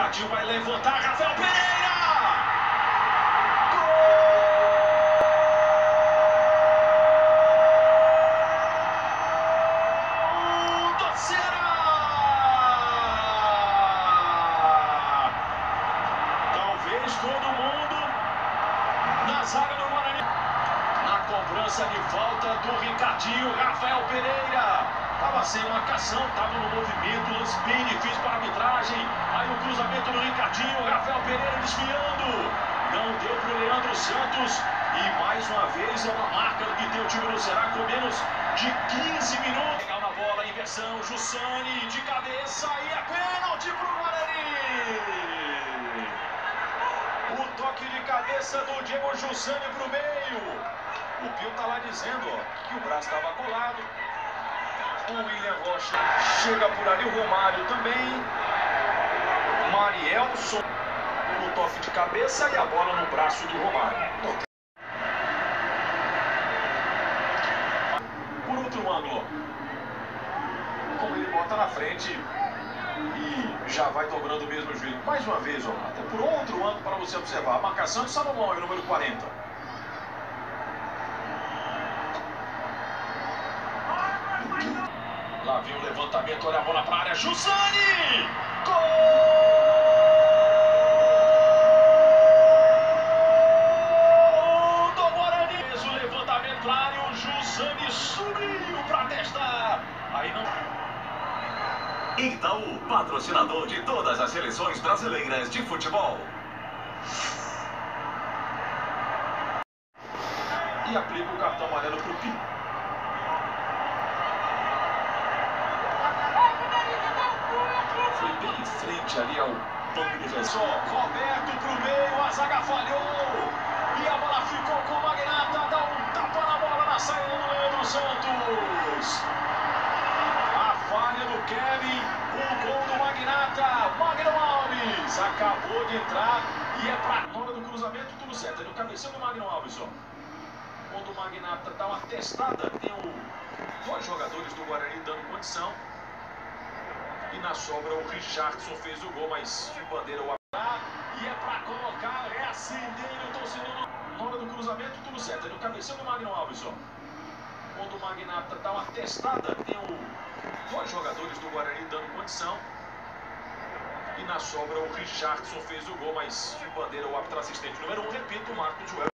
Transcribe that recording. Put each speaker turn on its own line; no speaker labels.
Ricardinho vai levantar. Rafael Pereira! Gol do Ceará! Talvez todo mundo na zaga do Guarani. Na cobrança de falta do Ricardinho, Rafael Pereira. Estava sem marcação, estava no movimento, bem difícil para a arbitragem. Cruzamento do Ricardinho, Rafael Pereira desviando. Não deu para o Leandro Santos. E mais uma vez é uma marca que tem o time do Ceará com menos de 15 minutos. Legal na bola, inversão, Jussani de cabeça e é pênalti para o Guarani. O toque de cabeça do Diego Jussani para o meio. O Pio tá lá dizendo que o braço estava colado. O William Rocha chega por ali, o Romário também. Marielson, o toque de cabeça e a bola no braço do Romário. Por outro ângulo, como ele bota na frente e já vai dobrando o mesmo juiz. Mais uma vez, ó, até por outro ângulo para você observar. A marcação de Salomão, é o número 40. Lá vem o levantamento, olha a bola para a área. Jusani! Gol Aí não.
Itaú, patrocinador de todas as seleções brasileiras de futebol.
E aplica o cartão amarelo para o Pi. Foi bem em frente ali ao banco do defensor. Roberto pro meio, a zaga falhou. E a bola ficou com o Magnata. Dá um tapa na bola na saída do Leandro Santos. Alves acabou de entrar. E é pra hora do cruzamento, tudo certo. É no cabeceio do Magno Alves, ó. Quando o Magnata dá uma testada, tem o, dois jogadores do Guarani dando condição. E na sobra o Richardson fez o gol, mas de bandeira o E é pra colocar, é acender o torcedor. Hora do cruzamento, tudo certo. É no cabeceio do Magno Alves, ó. Quando o Magnata dá uma testada, tem o, dois jogadores do Guarani dando condição. E na sobra o Richardson fez o gol, mas de bandeira o árbitro assistente número um, repito, o Marcos Joel.